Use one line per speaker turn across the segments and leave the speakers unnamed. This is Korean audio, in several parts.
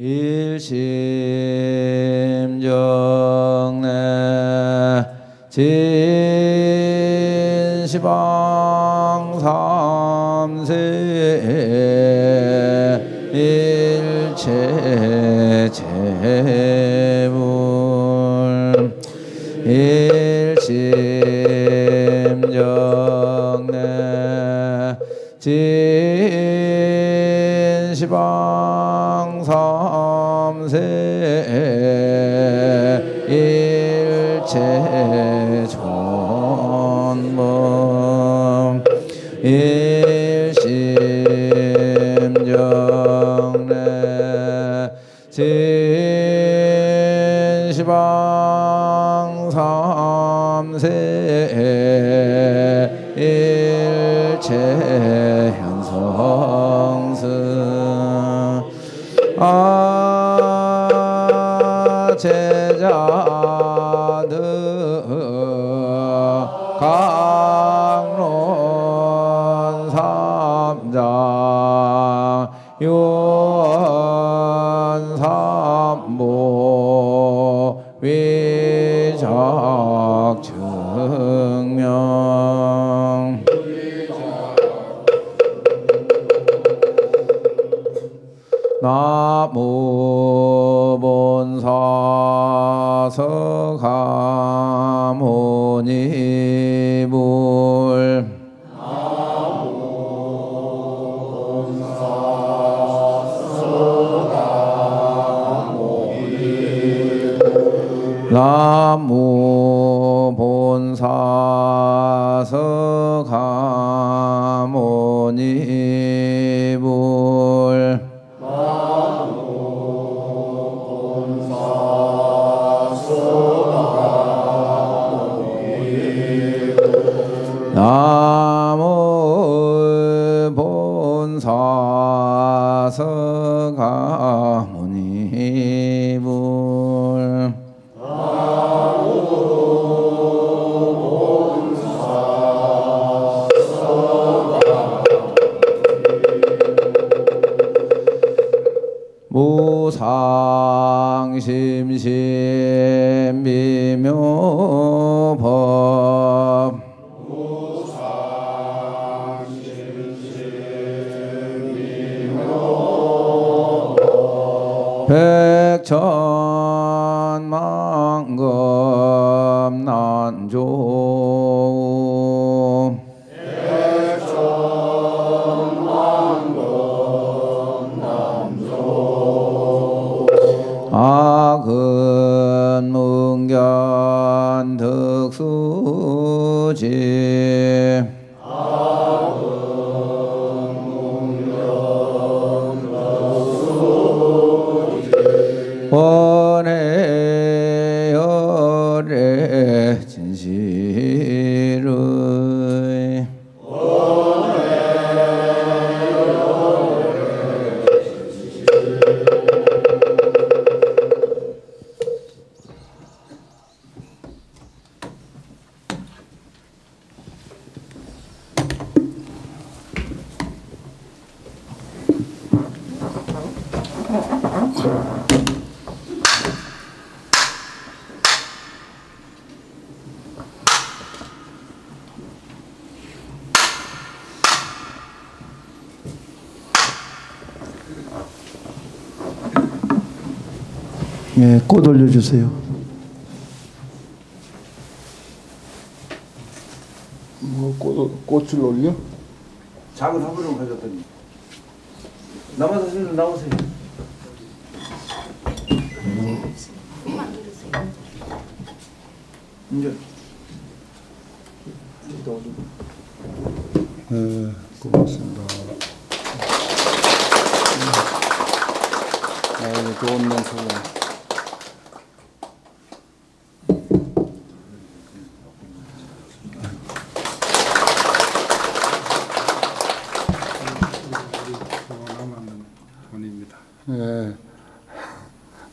일심정내 진시방 삼세 일체 재물 일심 일심 본사 서 원해
주세요.
뭐 꽃, 꽃을 올려?
작은 화분을 가졌더니 남아서 선생님 나오세요. 이제
네, 고맙습니다. 아유, 좋은 멘트고. 네,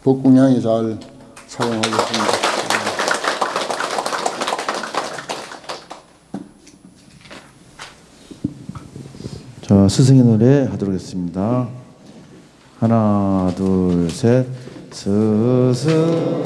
복궁양이 잘 사용하겠습니다.
자, 스승의 노래 하도록 하겠습니다.
하나 둘 셋 스승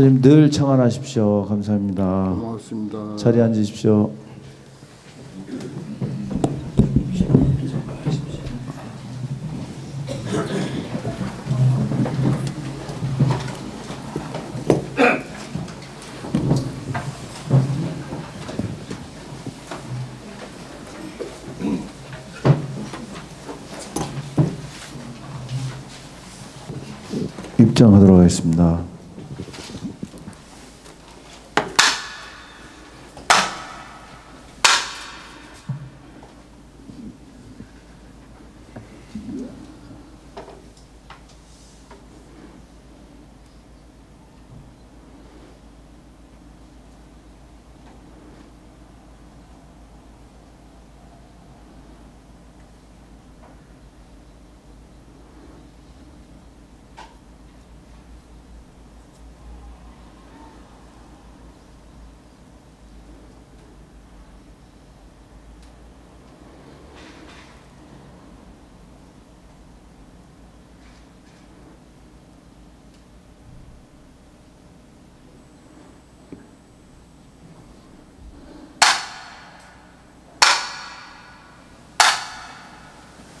스님 늘 청안하십시오. 감사합니다.
고맙습니다.
자리에 앉으십시오. 입장하도록 하겠습니다. 대방광불왕교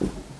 영수살약창계나 모장세계 위로나라전법신 현재 설성노사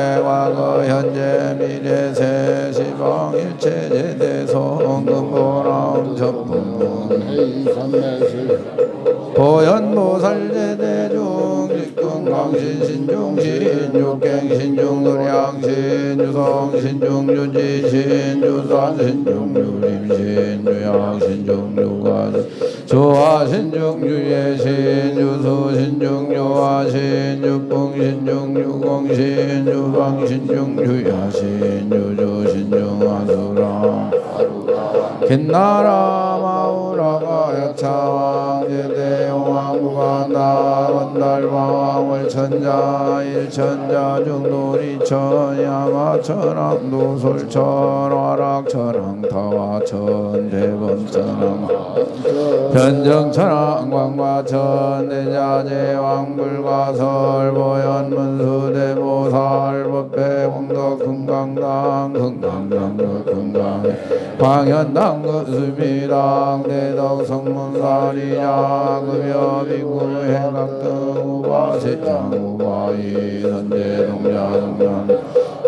미래 세 시방 일체 제대성 금보람 전분
해이산매실
보현보살제대중 직근강신 신중신 육갱 신중 노량신 유성 신중 유지 신 유산 신중 유림신 유양 신중 유관 조화 신중 유예신 유수 신중 유화신 유풍 신중 유공신 유방 신중 유야신 유주 신중 아수라. 긴나라 마우라가 여차왕 제대왕 무간다 원달왕 월 천자 일천자 중도리천 야마천왕 노솔천 화락천왕 타와천 대범천왕 변정천왕 광과천 대자제왕 불과설 보현문수 대보살 법배 공덕 금강당 금강당 금강 광현당 급수미당 대덕 성문사리야 급여 비구 해각등 우바세 장 우바이 선제동자 동면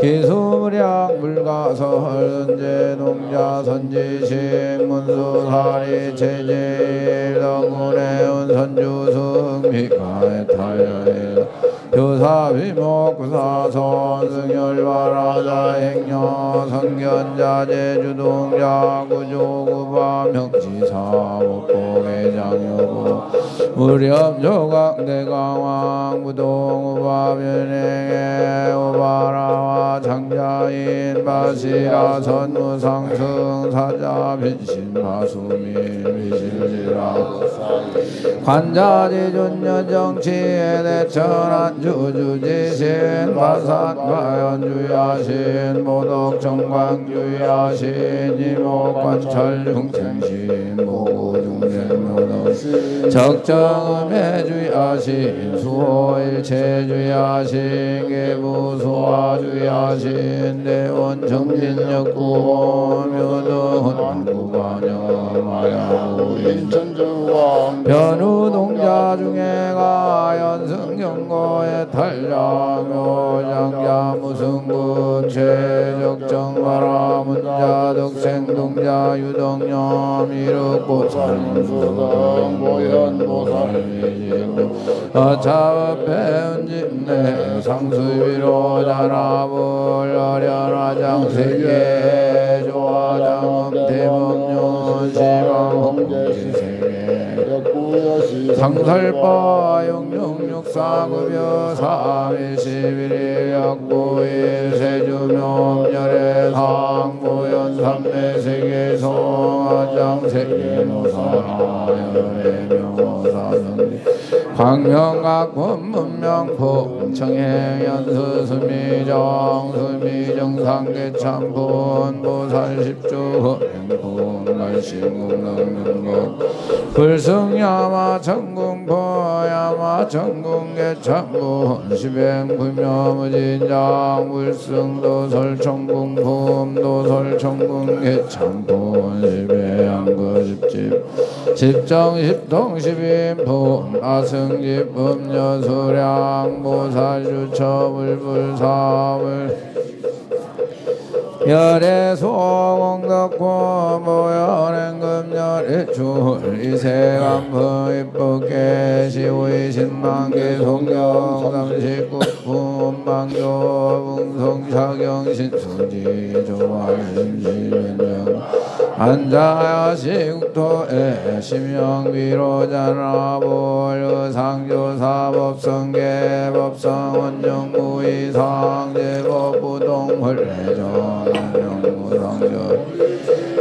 기수무량 불가설 선제동자 선지식 문수사리 체질 덕문의 선주승 미가의 탈야의 교사 비목 구사선 승열바라자 행여 성견자 제주동자 구조구바 명지사 목공회장여고 무렴조각 대강왕 부동우바 변행에 오바라와 장자인 바시라 선무상승 사자 변신 바수밀 미실지라. 관자지존여 정치에 대천한 주주지신 바산과연주야신 모독정광주야신 이목관철중생신 모구중생모독 적정음해 주야신 수호일체 주야신 계부수화주야신 대원정진역구 묘도훈 구관여 마야우인
인천정왕
변우동자 중에 가 연승경고에 탈량묘장자 무승군 최적정바라 문자 덕생동자 유동염 이르고
수당 모현보살
어차배운집내 상수비로 자라불 어려라장세계 조화장업 대법륜 시방홍제시세계 상설바 영육육사급여 삼일십일일 약구일 세주명렬의 상고연 삼내세계 성화장세계 노사하열의 명사성지. 광명각 법문명품 청행연수 수미정 수미정 상계참분 보살 십주 행품 말씀공능능공 불승야마 천궁포야마 천궁계참분 시행불묘무진장 불승도 설 천궁품 도설 천궁계참분 시배양거집집. 십정십동 십인품 아승집 음녀수량 보살주처 불불사불 열의 소공덕고 모연행금열의 줄 이세간부 입법계 시의 신망계 송경 삼십국품 망조 붕송샤경 신수지 조화심시면정 한자야 시국토에 심영비로자나볼 의상조사법성계 법성원정무이상제법부동헐례전 영무상전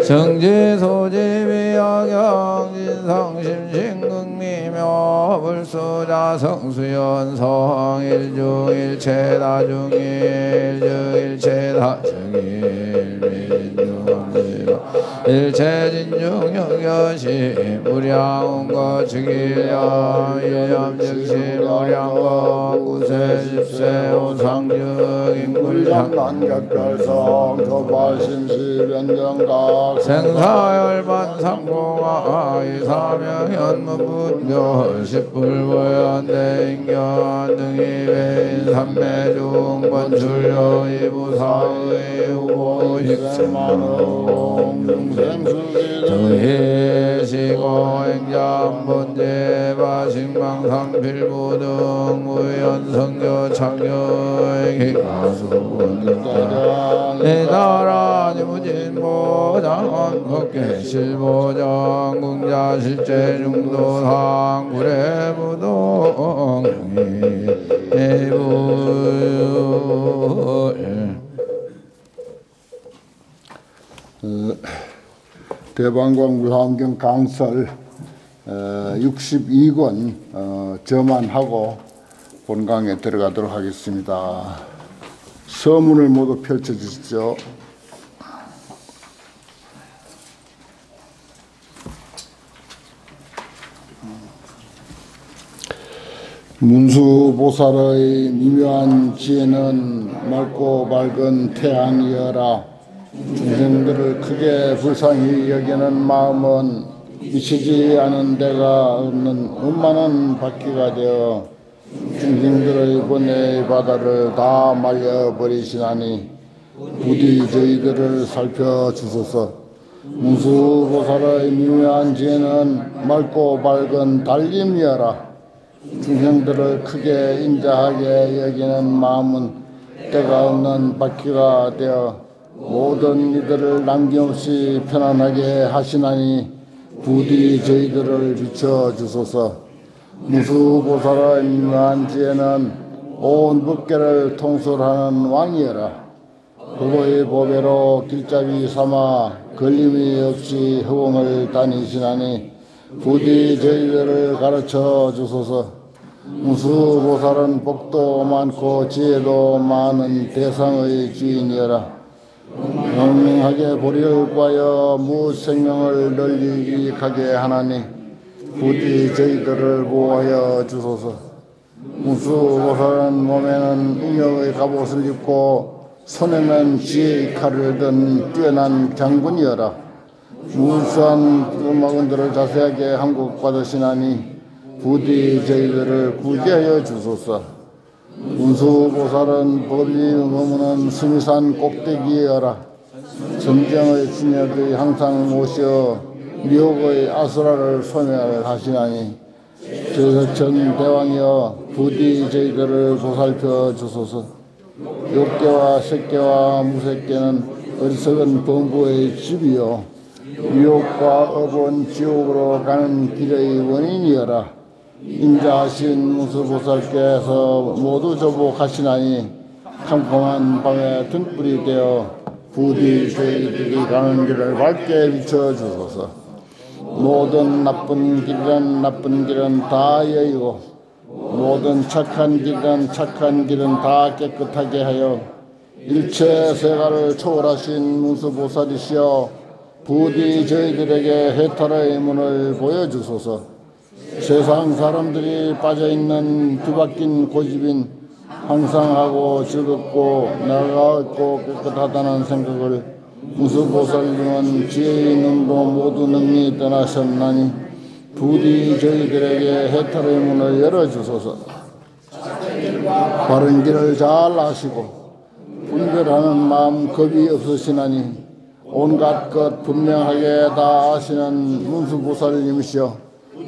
성지소지비여경진성심신극미묘 불수자 성수연성 일중일체다중일일일체다중일 일체진중 영여시 무량운거 즉일염 일염즉시 무량거 구세십세 오상즉 인굴장
난각별성 조발심시 변정각.
생사열반 상공아 이사명현무분교 십불보연대 인견 등이 외인 삼매중 번출여 이부사의 후보식생만호 저희시고 행잠본제 바식망상필부등 무연성교 창녀에게 가수원자 내 나라 무진보장 법계 실보장 궁자 실제 중도상 구례부동 해불
대방광 환경 강설 어, 62권 어, 저만하고 본강에 들어가도록 하겠습니다. 서문을 모두 펼쳐 주시죠. 문수보살의 미묘한 지혜는 맑고 밝은 태양이여라. 중생들을 크게 불쌍히 여기는 마음은 미치지 않은 데가 없는 음만한 바퀴가 되어 중생들의 번뇌의 바다를 다 말려버리시나니 부디 저희들을 살펴주소서. 문수보살의 미묘한 지혜는 맑고 밝은 달림이여라. 중생들을 크게 인자하게 여기는 마음은 때가 없는 바퀴가 되어 모든 이들을 남김없이 편안하게 하시나니 부디 저희들을 비춰 주소서 무수보살의 미묘한 지혜는 온 법계를 통솔하는 왕이여라 그거의 보배로 길잡이 삼아 걸림이 없이 허공을 다니시나니 부디 저희들을 가르쳐 주소서. 무수보살은 복도 많고 지혜도 많은 대상의 주인이여라. 영명하게 보리를 구하여 무생명을 널리 이익하게 하나니 부디 저희들을 보호하여 주소서. 무수보살은 몸에는 응용의 갑옷을 입고 손에는 지혜의 칼을 든 뛰어난 장군이여라. 무수한 음악원들을 자세하게 한국받으시나니 부디 저희들을 구제하여 주소서. 운수보살은 법이 머무는 수미산 꼭대기에 어라. 점정의 주녀들이 항상 모셔 미혹의 아수라를 소멸하시나니 저전 대왕이여 부디 저희들을 보살펴 주소서. 욕계와 색계와 무색계는 어리석은 범부의 집이요 미혹과 업은 지옥으로 가는 길의 원인이여라. 인자하신 무수보살께서 모두 저복하시나니 캄캄한 밤에 등불이 되어 부디 저희들이 가는 길을 밝게 비춰주소서. 모든 나쁜 길은 나쁜 길은 다 여의고 모든 착한 길은 착한 길은 다 깨끗하게 하여 일체 세가를 초월하신 무수보살이시여 부디 저희들에게 해탈의 문을 보여주소서. 세상 사람들이 빠져있는 뒤바뀐 고집인 항상 하고 즐겁고 나가고 깨끗하다는 생각을 무수보살님은 지혜의 눈도 모두 능히 떠나셨나니 부디 저희들에게 해탈의 문을 열어주소서 바른 길을 잘 아시고 분별하는 마음 겁이 없으시나니 온갖 것 분명하게 다 아시는 문수보살님이시여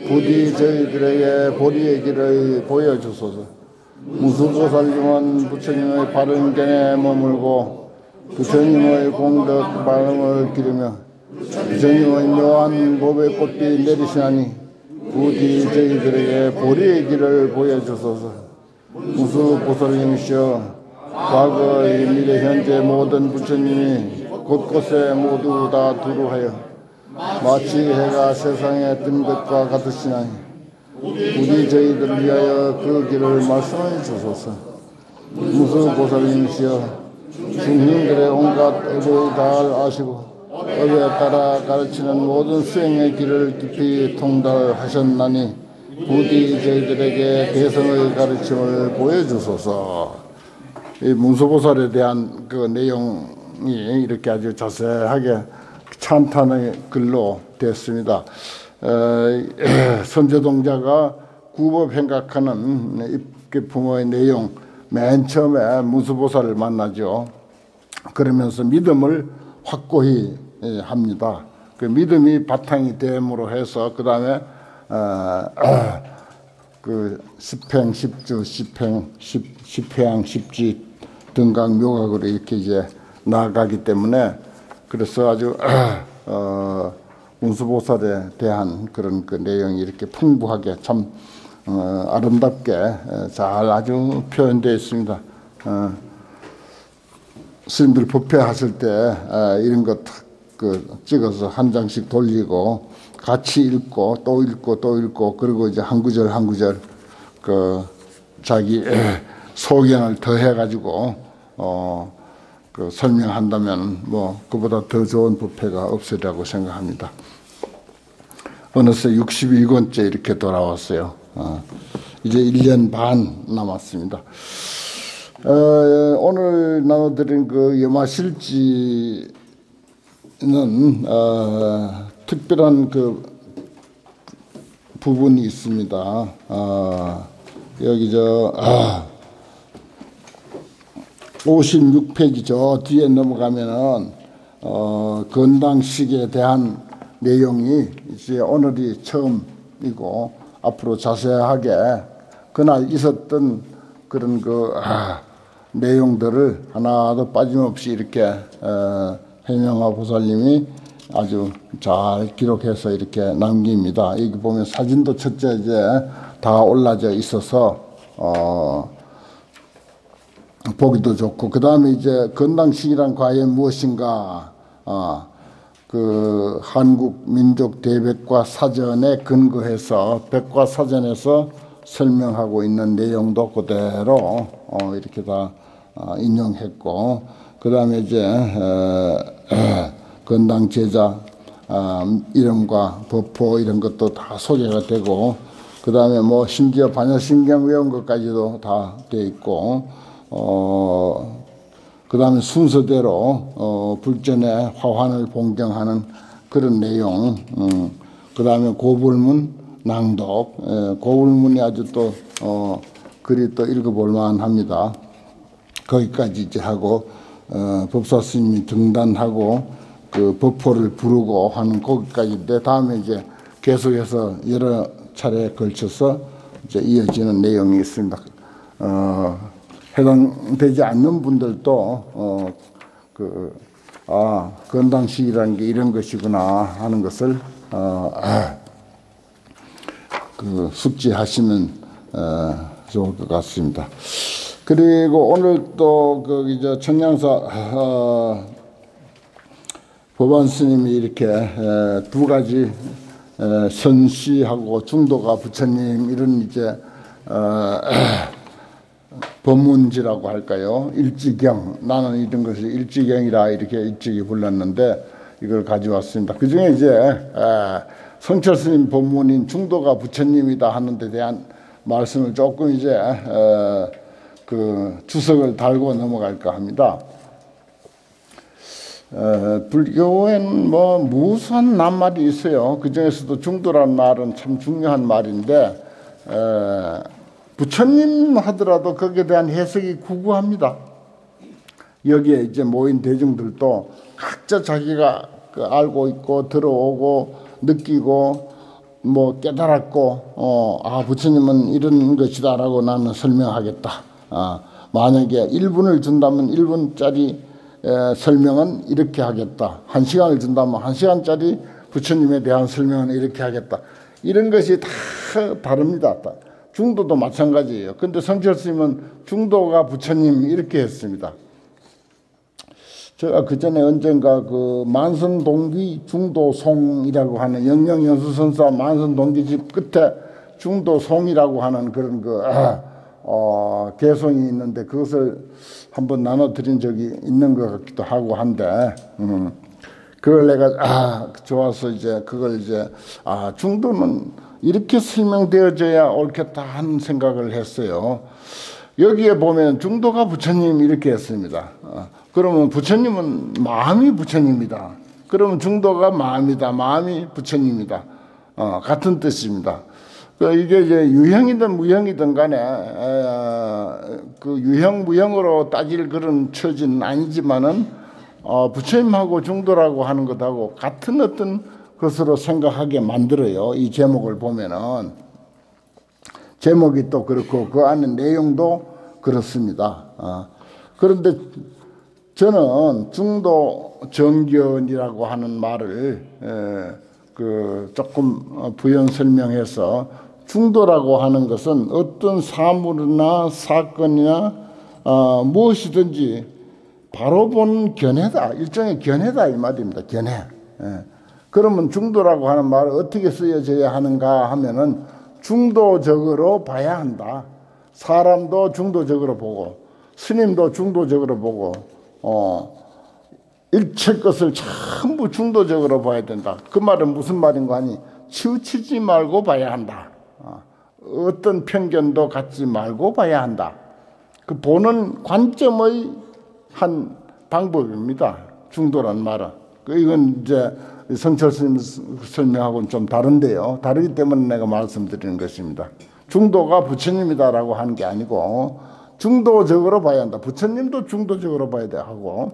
부디 저희들에게 보리의 길을 보여주소서. 무수보살님은 부처님의 바른 견에 머물고 부처님의 공덕 발음을 기르며 부처님의 묘한 법의 꽃이 내리시나니 부디 저희들에게 보리의 길을 보여주소서. 무수보살님이시여 과거 미래 현재 모든 부처님이 곳곳에 모두 다 두루하여 마치 해가 세상에 뜬 것과 같으시나니 우리 저희들을 위하여 그 길을 말씀해 주소서 무슨 보살님이시여 중hin들의 온갖 업을 다 아시고 업에 따라 가르치는 모든 수행의 길을 깊이 통달하셨나니 부디 저희들에게 대성의 가르침을 보여주소서 이 문수보살에 대한 그 내용이 이렇게 아주 자세하게 찬탄의 글로 됐습니다. 선제동자가 구법 행각하는 입계품의 내용 맨 처음에 무수보살을 만나죠. 그러면서 믿음을 확고히 예, 합니다. 그 믿음이 바탕이 됨으로 해서 그 다음에 어, 그 십행, 십주, 십행, 십, 십회양, 십지 등각 묘각으로 이렇게 이제 나아가기 때문에 그래서 아주 어, 운수보살에 대한 그런 그 내용이 이렇게 풍부하게 참 어, 아름답게 잘 아주 표현되어 있습니다. 어, 스님들 법회하실 때 어, 이런 것 그 찍어서 한 장씩 돌리고 같이 읽고 또 읽고 또 읽고 그리고 이제 한 구절 한 구절 그 자기 소견을 더해 가지고 어 그 설명한다면 뭐 그보다 더 좋은 부패가 없으리라고 생각합니다. 어느새 62권째 이렇게 돌아왔어요. 어, 이제 1년 반 남았습니다. 어, 오늘 나눠드린 그 염화실지는 어, 특별한 그 부분이 있습니다. 어, 여기 저 아, 56페이지죠. 뒤에 넘어가면은 어, 건당식에 대한 내용이 이제 오늘이 처음이고 앞으로 자세하게 그날 있었던 그런 그 아, 내용들을 하나도 빠짐없이 이렇게 어, 해명하 보살님이 아주 잘 기록해서 이렇게 남깁니다. 여기 보면 사진도 첫째 이제 다 올라져 있어서 어, 보기도 좋고 그 다음에 이제 건당식이란 과연 무엇인가 어, 그 한국 민족 대백과 사전에 근거해서 백과 사전에서 설명하고 있는 내용도 그대로 어, 이렇게 다 어, 인용했고 그 다음에 이제 어, 건당 제자 어, 이름과 법포 이런 것도 다 소개가 되고 그 다음에 뭐 심지어 반야신경 외운 것까지도 다 돼 있고 어, 그 다음에 순서대로 어, 불전의 화환을 봉경하는 그런 내용 음, 그 다음에 고불문 낭독 예, 고불문이 아주 또 어, 글이 또 읽어볼 만합니다 거기까지 이제 하고 어, 법사 스님이 등단하고 그 법포를 부르고 하는 거기까지인데 다음에 이제 계속해서 여러 차례에 걸쳐서 이제 이어지는 내용이 있습니다. 어, 해당되지 않는 분들도 어, 그, 아, 건당식이라는 게 이런 것이구나 하는 것을 어, 아, 그 숙지하시면 어, 좋을 것 같습니다. 그리고 오늘 또 거기 저 청량사 어, 법안 스님이 이렇게 에, 두 가지 에, 선시하고 중도가 부처님 이런 이제 어, 법문지라고 할까요? 일지경 나는 이런 것을 일지경이라 이렇게 일찍이 불렀는데 이걸 가져왔습니다. 그 중에 이제 에, 성철 스님 법문인 중도가 부처님이다 하는 데 대한 말씀을 조금 이제 에, 그 주석을 달고 넘어갈까 합니다. 어, 불교에는 뭐 무수한 낱말이 있어요. 그 중에서도 중도란 말은 참 중요한 말인데 에, 부처님 하더라도 거기에 대한 해석이 구구합니다. 여기에 이제 모인 대중들도 각자 자기가 그 알고 있고 들어오고 느끼고 뭐 깨달았고 어, 아 부처님은 이런 것이다라고 나는 설명하겠다. 아, 만약에 1분을 준다면 1분짜리 에, 설명은 이렇게 하겠다. 한 시간을 준다면 한 시간짜리 부처님에 대한 설명은 이렇게 하겠다. 이런 것이 다 다릅니다. 다. 중도도 마찬가지예요. 근데 성철 스님은 중도가 부처님 이렇게 했습니다. 제가 그 전에 언젠가 그 만선동기 중도송이라고 하는 영영연수선사 만선동기집 끝에 중도송이라고 하는 그런 그 아, 어, 개성이 있는데 그것을 한번 나눠드린 적이 있는 것 같기도 하고 한데 음, 그걸 내가 아 좋아서 이제 그걸 이제 아 중도는 이렇게 설명되어져야 옳겠다 하는 생각을 했어요. 여기에 보면 중도가 부처님 이렇게 했습니다. 어, 그러면 부처님은 마음이 부처님이다. 그러면 중도가 마음이다. 마음이 부처님이다. 어, 같은 뜻입니다. 그 이게 이제 유형이든 무형이든 간에 에, 그 유형 무형으로 따질 그런 처지는 아니지만은 어, 부처님하고 중도라고 하는 것하고 같은 어떤 것으로 생각하게 만들어요. 이 제목을 보면은 제목이 또 그렇고 그 안에 내용도 그렇습니다. 어. 그런데 저는 중도 정견이라고 하는 말을 에, 그 조금 부연 설명해서 중도라고 하는 것은 어떤 사물이나 사건이나 어, 무엇이든지 바로 본 견해다 일종의 견해다 이 말입니다 견해 예. 그러면 중도라고 하는 말을 어떻게 쓰여져야 하는가 하면은 중도적으로 봐야 한다. 사람도 중도적으로 보고 스님도 중도적으로 보고 어 일체 것을 전부 중도적으로 봐야 된다. 그 말은 무슨 말인가 하니 치우치지 말고 봐야 한다. 어, 어떤 편견도 갖지 말고 봐야 한다. 그 보는 관점의 한 방법입니다. 중도란 말은. 그 이건 이제 성철 스님 설명하고는 좀 다른데요. 다르기 때문에 내가 말씀드리는 것입니다. 중도가 부처님이다라고 하는 게 아니고 중도적으로 봐야 한다. 부처님도 중도적으로 봐야 돼 하고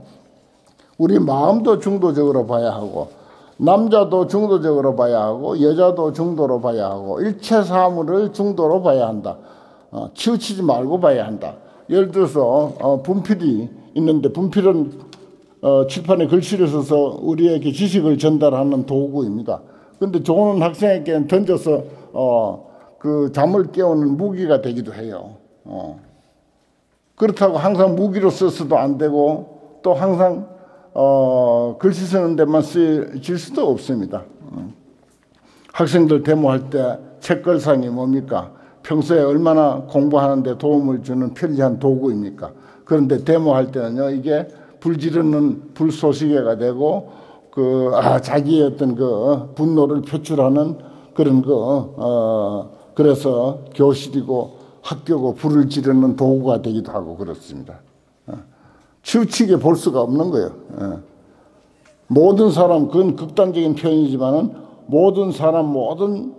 우리 마음도 중도적으로 봐야 하고 남자도 중도적으로 봐야 하고 여자도 중도로 봐야 하고 일체 사물을 중도로 봐야 한다. 어, 치우치지 말고 봐야 한다. 예를 들어서 어, 분필이 있는데 분필은 어, 칠판에 글씨를 써서 우리에게 지식을 전달하는 도구입니다. 근데 좋은 학생에게 던져서 어, 그 잠을 깨우는 무기가 되기도 해요. 어. 그렇다고 항상 무기로 써서도 안 되고 또 항상 어, 글씨 쓰는 데만 쓰일 수도 없습니다. 음. 학생들 데모할 때 책걸상이 뭡니까? 평소에 얼마나 공부하는데 도움을 주는 편리한 도구입니까? 그런데 데모할 때는요, 이게 불 지르는 불쏘시개가 되고, 그, 아, 자기의 어떤 그 분노를 표출하는 그런 거, 어, 그래서 교실이고 학교고 불을 지르는 도구가 되기도 하고 그렇습니다. 어. 치우치게 볼 수가 없는 거예요. 어. 모든 사람, 그건 극단적인 표현이지만은 모든 사람, 모든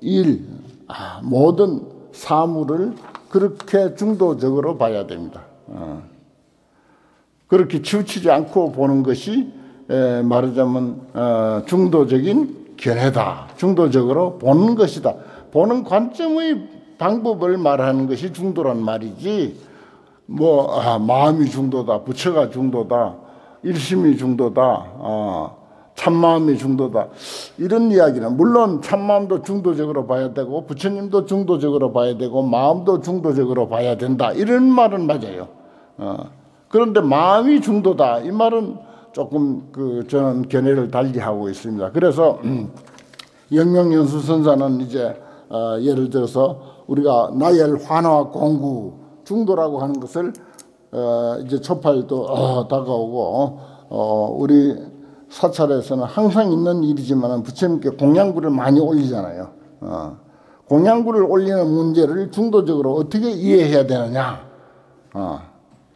일, 아, 모든 사물을 그렇게 중도적으로 봐야 됩니다. 어. 그렇게 치우치지 않고 보는 것이 에, 말하자면 어, 중도적인 견해다. 중도적으로 보는 것이다. 보는 관점의 방법을 말하는 것이 중도란 말이지. 뭐 아, 마음이 중도다, 부처가 중도다, 일심이 중도다, 아, 참마음이 중도다 이런 이야기는 물론 참마음도 중도적으로 봐야 되고 부처님도 중도적으로 봐야 되고 마음도 중도적으로 봐야 된다 이런 말은 맞아요. 어. 그런데 마음이 중도다 이 말은 조금 그 저는 견해를 달리하고 있습니다. 그래서 음, 영명연수 선사는 이제 어, 예를 들어서 우리가 나열 환화 공구 중도라고 하는 것을 어, 이제 초팔도 어, 다가오고 어, 우리 사찰에서는 항상 있는 일이지만 부처님께 공양구를 많이 올리잖아요. 어, 공양구를 올리는 문제를 중도적으로 어떻게 이해해야 되느냐? 어,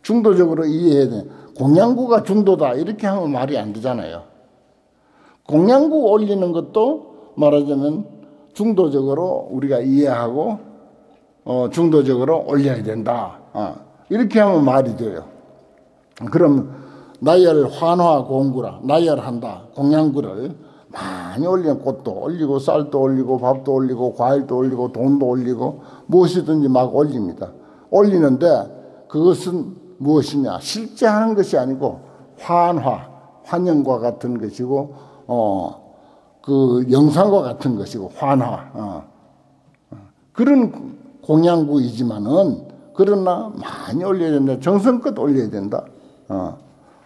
중도적으로 이해해야 돼. 공양구가 중도다 이렇게 하면 말이 안 되잖아요. 공양구 올리는 것도 말하자면 중도적으로 우리가 이해하고 어, 중도적으로 올려야 된다. 어, 이렇게 하면 말이 돼요. 그럼 나열 환화 공구라 나열한다 공양구를 많이 올리는 꽃도 올리고 쌀도 올리고 밥도 올리고 과일도 올리고 돈도 올리고 무엇이든지 막 올립니다. 올리는데 그것은 무엇이냐 실제 하는 것이 아니고 환화 환영과 같은 것이고 어 그 영상과 같은 것이고 환화 어. 그런 공양구이지만은 그러나 많이 올려야 된다 정성껏 올려야 된다. 어.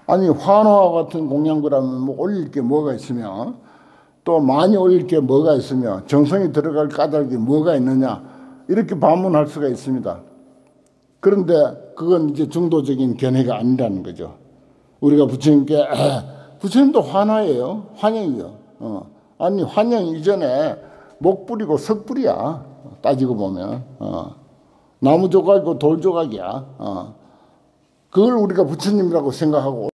아니 환화 같은 공양구라면 뭐 올릴 게 뭐가 있으며 또 많이 올릴 게 뭐가 있으며 정성이 들어갈 까닭이 뭐가 있느냐 이렇게 반문할 수가 있습니다. 그런데 그건 이제 중도적인 견해가 아니라는 거죠. 우리가 부처님께 부처님도 환화예요, 환영이요. 어. 아니 환영 이전에 목불이고 석불이야 따지고 보면 어. 나무 조각이고 돌 조각이야. 어. 그걸 우리가 부처님이라고 생각하고